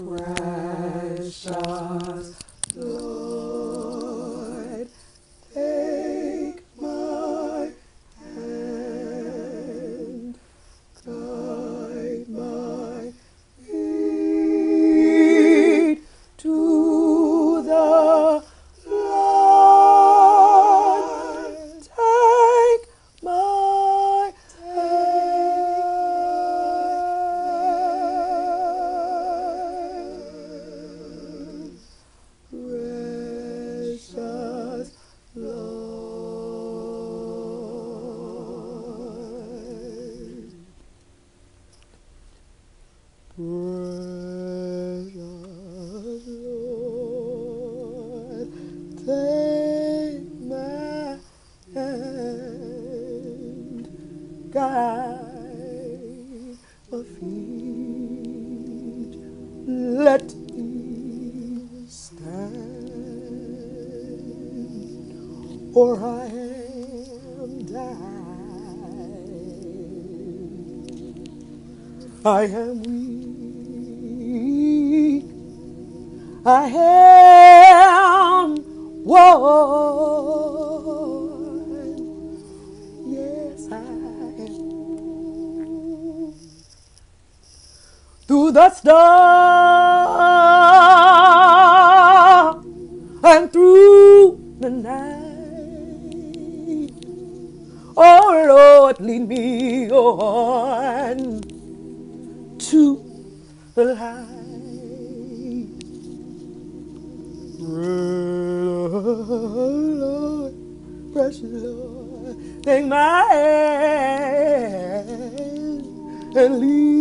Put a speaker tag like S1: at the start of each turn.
S1: Precious Lord. Precious Lord, take my hand, guide my feet, or I am dying. I am weak. I am worn. Yes, I am. Through the storm Oh Lord, lead me on to the light. Lord, precious Lord, take my hand and lead.